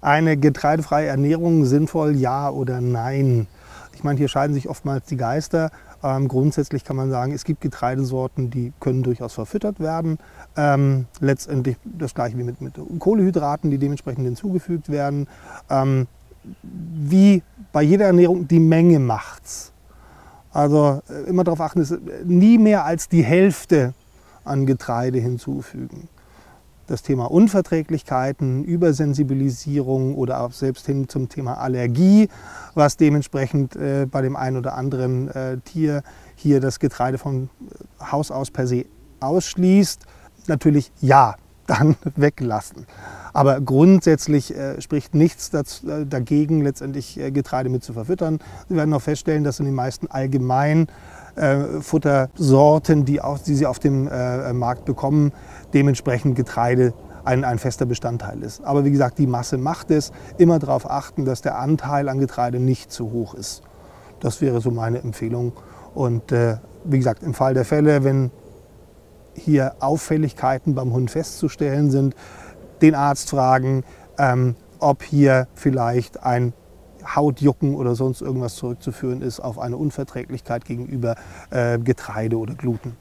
eine getreidefreie Ernährung sinnvoll, ja oder nein? Ich meine, hier scheiden sich oftmals die Geister. Ähm, grundsätzlich kann man sagen, es gibt Getreidesorten, die können durchaus verfüttert werden. Ähm, letztendlich das gleiche wie mit, mit, Kohlehydraten, die dementsprechend hinzugefügt werden. Ähm, wie bei jeder Ernährung, die Menge macht's. Also äh, immer darauf achten, nie mehr als die Hälfte an Getreide hinzufügen das Thema Unverträglichkeiten, Übersensibilisierung oder auch selbst hin zum Thema Allergie, was dementsprechend äh, bei dem einen oder anderen äh, Tier hier das Getreide vom Haus aus per se ausschließt. Natürlich ja, dann weglassen. Aber grundsätzlich äh, spricht nichts dazu, äh, dagegen, letztendlich äh, Getreide mit zu verfüttern. Sie werden auch feststellen, dass in den meisten allgemein äh, Futtersorten, die, auch, die sie auf dem äh, Markt bekommen, dementsprechend Getreide ein, ein, fester Bestandteil ist. Aber wie gesagt, die Masse macht es. Immer darauf achten, dass der Anteil an Getreide nicht zu hoch ist. Das wäre so meine Empfehlung. Und äh, wie gesagt, im Fall der Fälle, wenn hier Auffälligkeiten beim Hund festzustellen sind, den Arzt fragen, ähm, ob hier vielleicht ein Hautjucken oder sonst irgendwas zurückzuführen ist auf eine Unverträglichkeit gegenüber äh, Getreide oder Gluten.